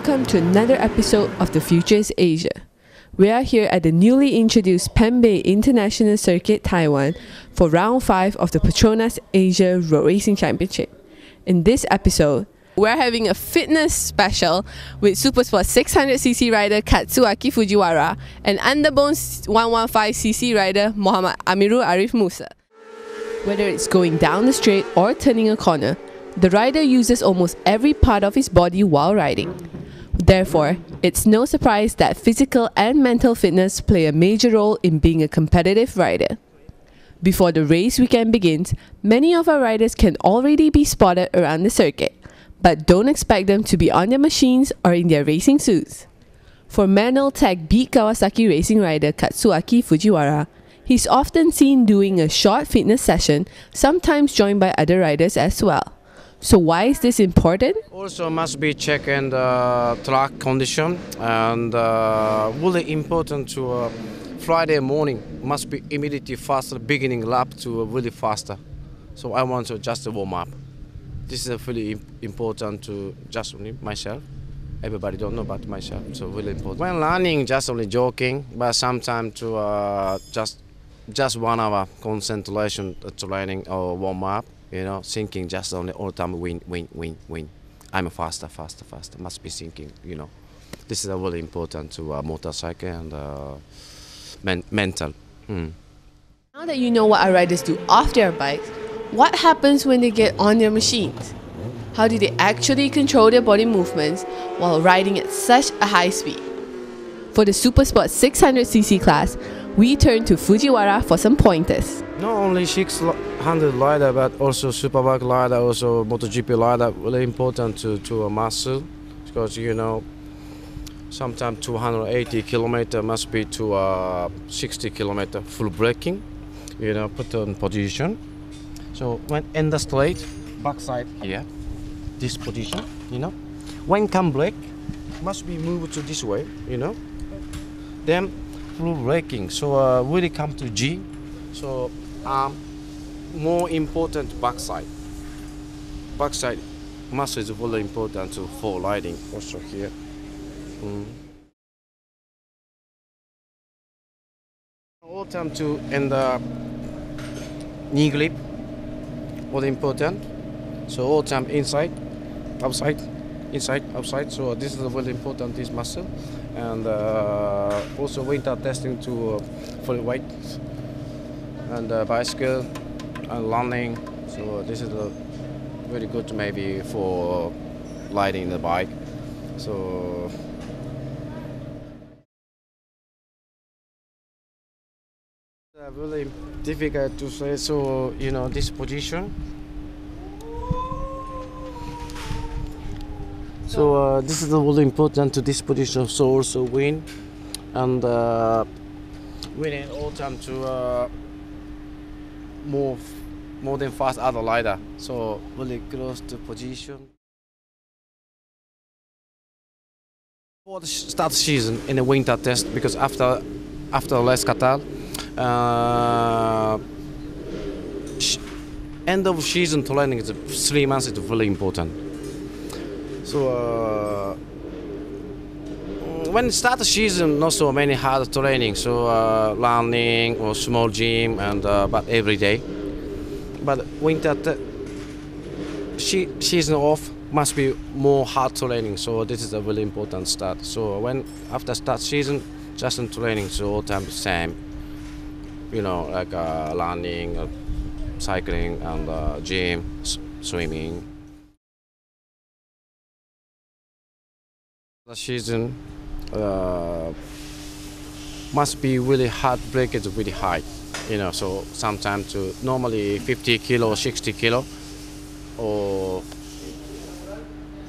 welcome to another episode of The Future is Asia. We are here at the newly introduced Penbay International Circuit, Taiwan, for round 5 of the Petronas Asia Road Racing Championship. In this episode, we're having a fitness special with Supersport 600cc rider Katsuaki Fujiwara and Underbone 115cc rider Muhammad Amirul Ariff Musa. Whether it's going down the straight or turning a corner, the rider uses almost every part of his body while riding. Therefore, it's no surprise that physical and mental fitness play a major role in being a competitive rider. Before the race weekend begins, many of our riders can already be spotted around the circuit, but don't expect them to be on their machines or in their racing suits. For Manual Tech beat Kawasaki racing rider Katsuaki Fujiwara, he's often seen doing a short fitness session, sometimes joined by other riders as well. So why is this important? Also must be check and uh, track condition and uh, really important to uh, Friday morning must be immediately faster beginning lap to really faster. So I want to just warm up. This is really im- important to just only myself. Everybody don't know about myself, so really important. When learning, just only joking, but sometimes to uh, just just one hour concentration training or warm up you know, thinking just all the time win, win, win, win. I'm faster, faster, faster. Must be thinking, you know. This is really important to uh, motorcycle and uh, men- mental. Mm. Now that you know what our riders do off their bikes, what happens when they get on their machines? How do they actually control their body movements while riding at such a high speed? For the Supersport 600cc class, we turn to Fujiwara for some pointers. Not only 600 rider, but also superbike rider, also MotoGP rider, really important to, to a muscle because you know sometimes 280 kilometer must be to uh, 60 kilometer full braking, you know, put on position. So when in the straight, backside here, this position, you know, when come brake, must be moved to this way, you know. Then braking, so uh, it come to G, so um, more important backside. Backside muscle is very important to for riding also here. Mm. All time to and the knee grip, very important. So all time inside, outside, inside, outside. So this is very important this muscle, and uh, also winter testing to uh, full weight and uh, bicycle and running. So this is very good maybe for riding the bike. So really difficult to say. So you know this position. So uh, this is really important to this position. So also win and uh, winning all time to. Uh, more more than fast other rider. So really close to position. For the start season in the winter test, because after after Les Qatar, uh, end of season training is three months is really important. So. Uh, when start the season, not so many hard training, so uh, running or small gym, and uh, but every day. But winter she, season off must be more hard training, so this is a really important start. So when after start season, just in training, so all time the same. You know, like uh, running, uh, cycling, and uh, gym, swimming. The season uh, must be really hard break is really high you know so sometimes to normally 50 kilo 60 kilo or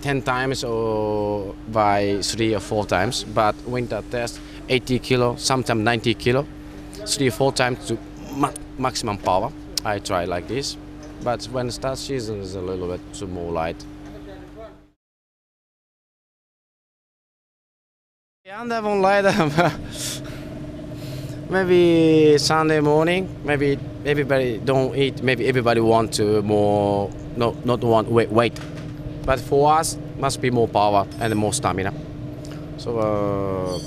10 times or by three or four times but winter test 80 kilo sometimes 90 kilo three or four times to ma maximum power. I try like this but when start season is a little bit too more light And won't lie maybe Sunday morning, maybe everybody don't eat, maybe everybody want to more, not, not want wait, wait. But for us, must be more power and more stamina. So uh,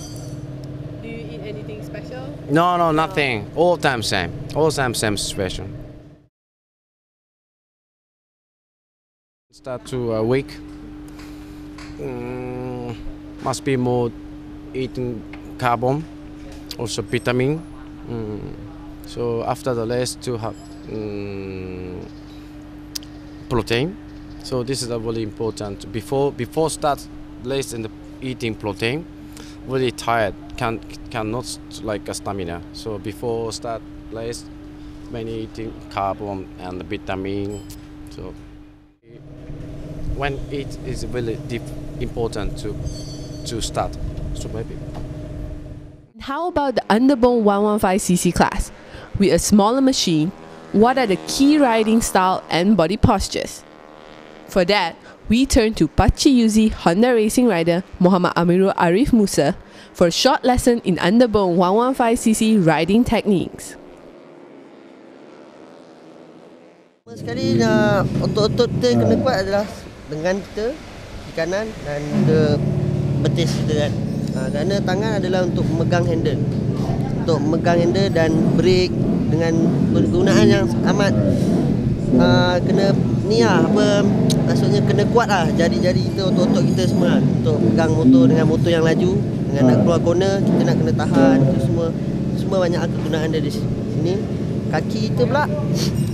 Do you eat anything special? no, no, nothing. All time same. All time same situation. Start to a week. Mm, must be more eating carbon, also vitamin. Mm, so after the rest to have mm, protein. So this is a really important. Before before start in the eating protein, really tired can cannot like a stamina. So before start race, many eating carbon and vitamin. So when it is really dif- important to to start. So maybe. How about the Underbone 115cc class? With a smaller machine, what are the key riding style and body postures? For that, we turn to Pachi Yuzi Honda racing rider Muhammad Amirul Ariff Musa for a short lesson in Underbone 115cc riding techniques. Pertama sekali otot-otot kita yang kena ah. kuat adalah lengan kita di kanan dan ke betis kita kan. Uh, kerana tangan adalah untuk memegang handle. Untuk memegang handle dan brake dengan penggunaan yang amat uh, kena ni lah apa maksudnya kena kuat lah. Jari-jari kita otot-otot kita semua lah. untuk pegang motor dengan motor yang laju dengan nak keluar corner kita nak kena tahan. Itu semua semua banyak kegunaan dari sini. Kaki kita pula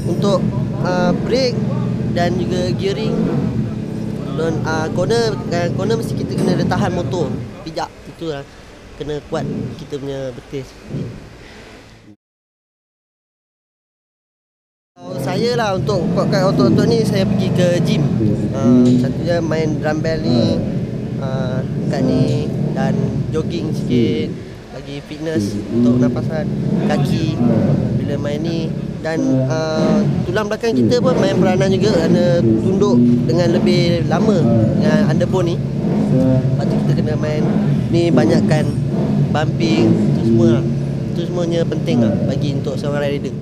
untuk uh, brake dan juga gearing. Dan uh, corner uh, corner mesti kita kena tahan motor itu lah. Kena kuat kita punya betis. Kalau saya lah untuk kuatkan otot-otot ni saya pergi ke gym. Uh, satunya main dumbbell ni uh, kat ni dan jogging sikit. Lagi fitness untuk nafasan kaki bila main ni. Dan uh, tulang belakang kita pun main peranan juga kerana tunduk dengan lebih lama dengan underbone ni lepas tu kita kena main ni banyakkan bumping tu semua lah. tu semuanya penting lah bagi untuk seorang rider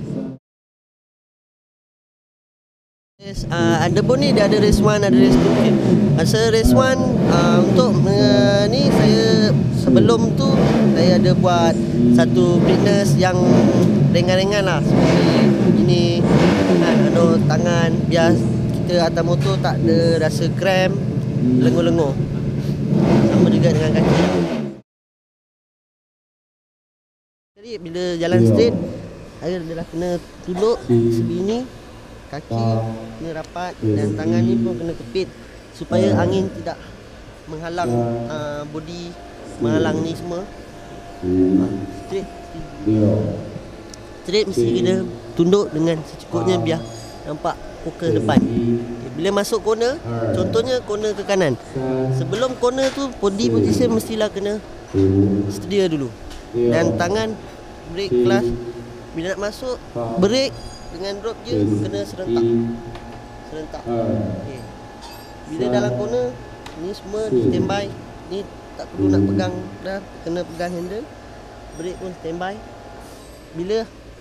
Race, uh, underbone ni dia ada race 1 ada race 2 okay. Masa race 1 uh, untuk uh, ni saya sebelum tu saya ada buat satu fitness yang ringan-ringan lah seperti ini kan, anu, tangan biar kita atas motor tak ada rasa cramp lengur-lengur sama juga dengan kaki. Jadi bila jalan straight saya adalah kena tunduk sebini kaki kena rapat dan tangan ni pun kena kepit supaya angin tidak menghalang uh, body menghalang ni semua. Uh, straight straight mesti kena tunduk dengan secukupnya biar nampak fokus depan bila masuk corner contohnya corner ke kanan. Sebelum corner tu body position mestilah kena sedia dulu. Dan tangan brake kelas bila nak masuk brake dengan drop je kena serentak. Serentak. Okay. bila dalam corner ni semua standby. Ni tak perlu nak pegang dah kena pegang handle. Brake pun standby. Bila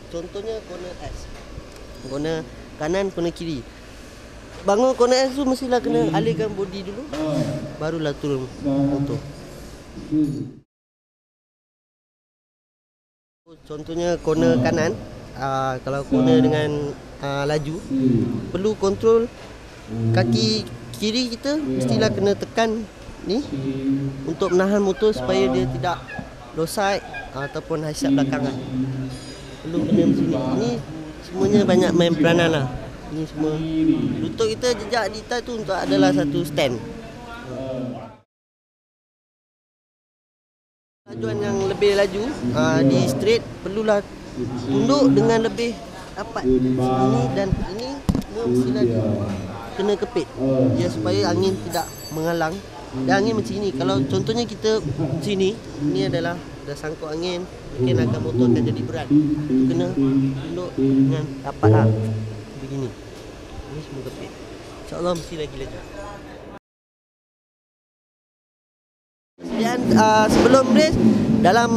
contohnya corner S corner kanan corner kiri bangun corner S tu mestilah kena alihkan body dulu. Barulah turun motor contohnya corner kanan. Uh, kalau corner dengan uh, laju perlu kontrol kaki kiri kita mestilah kena tekan ni untuk menahan motor supaya dia tidak uh, ataupun high side belakangan. Perlu kena macam ni. Ini semuanya banyak main peranan lah ini semua. Lutut kita jejak di atas tu untuk adalah satu stand. Lajuan yang lebih laju uh, di straight perlulah tunduk dengan lebih rapat ini dan ini di, kena kepit. Ya supaya angin tidak menghalang dan angin macam ini kalau contohnya kita sini ini adalah dah sangkut angin mungkin akan motor akan jadi berat. Kena tunduk dengan rapat lah ini semua kepit. insyaAllah mesti lagi laju Dan uh, sebelum race dalam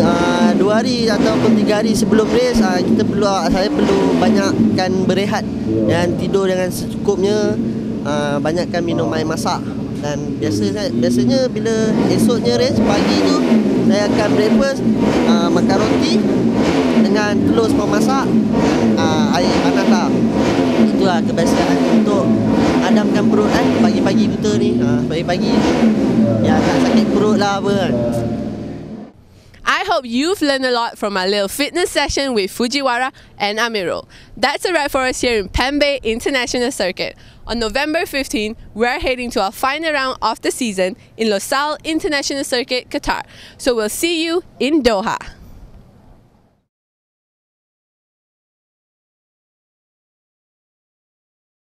uh, dua hari ataupun tiga hari sebelum race uh, kita perlu uh, saya perlu banyakkan berehat dan tidur dengan secukupnya. Uh, banyakkan minum air masak. Dan biasa saya, biasanya bila esoknya race pagi tu saya akan breakfast uh, makan roti dengan telur sepuluh masak uh, air panas lah kebiasaan untuk adamkan perut kan pagi-pagi buta ni pagi-pagi ya tak sakit perut lah apa kan I hope you've learned a lot from our little fitness session with Fujiwara and Amirul. That's a wrap for us here in Penbay International Circuit. On November 15, we're heading to our final round of the season in Losail International Circuit, Qatar. So we'll see you in Doha.